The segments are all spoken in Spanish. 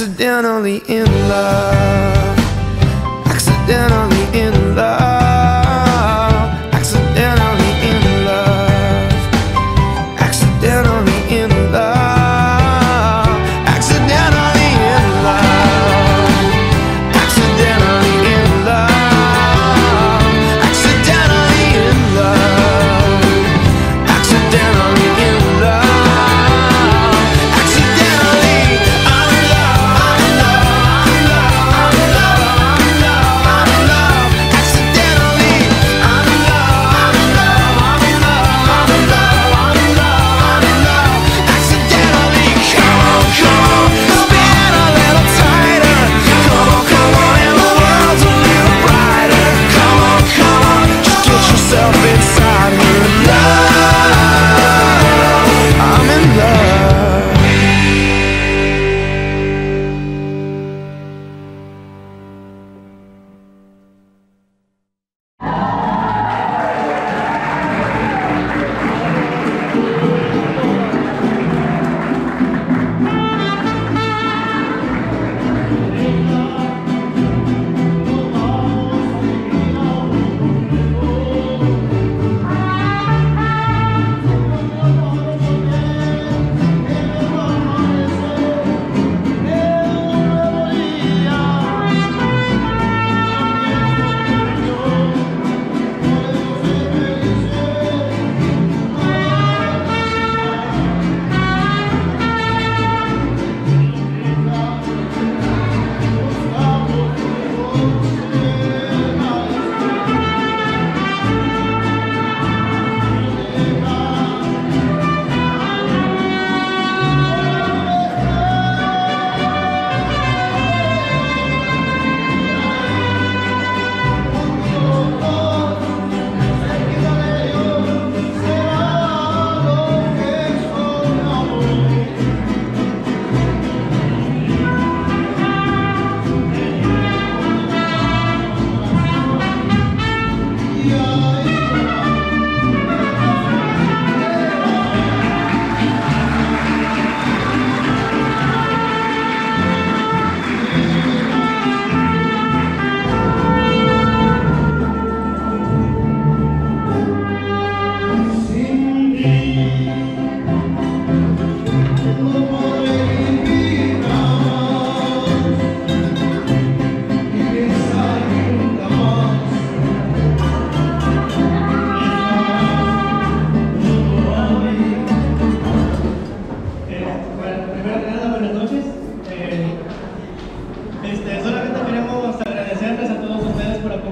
accidentally in love. Accidentally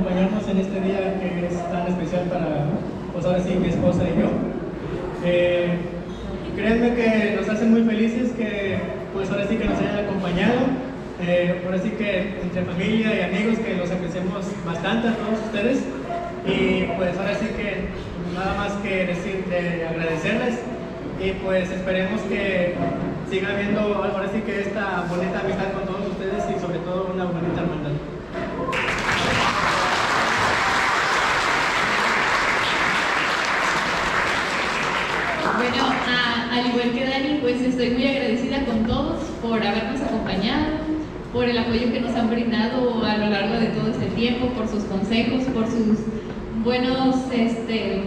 en este día que es tan especial para, pues ahora sí, mi esposa y yo. Eh, créanme que nos hace muy felices que, pues ahora sí que nos hayan acompañado. Eh, ahora sí que entre familia y amigos que los apreciamos bastante a todos ustedes. Y pues ahora sí que nada más que decir, de agradecerles y pues esperemos que siga habiendo ahora sí que esta bonita amistad con todos ustedes y sobre todo una bonita hermandad. Bueno, a- al igual que Dani, pues estoy muy agradecida con todos por habernos acompañado, por el apoyo que nos han brindado a lo largo de todo este tiempo, por sus consejos, por sus buenos, este,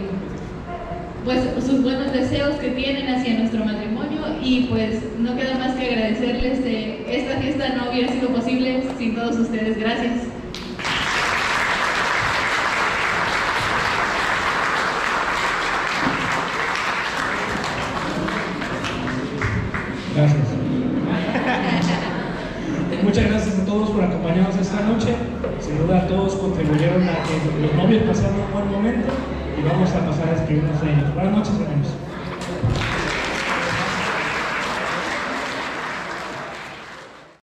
pues sus buenos deseos que tienen hacia nuestro matrimonio y pues no queda más que agradecerles. eh, esta fiesta no hubiera sido posible sin todos ustedes. Gracias. Sin duda todos contribuyeron a que los novios pasaran un buen momento y vamos a pasar a escribirnos de ellos. Buenas noches, hermanos.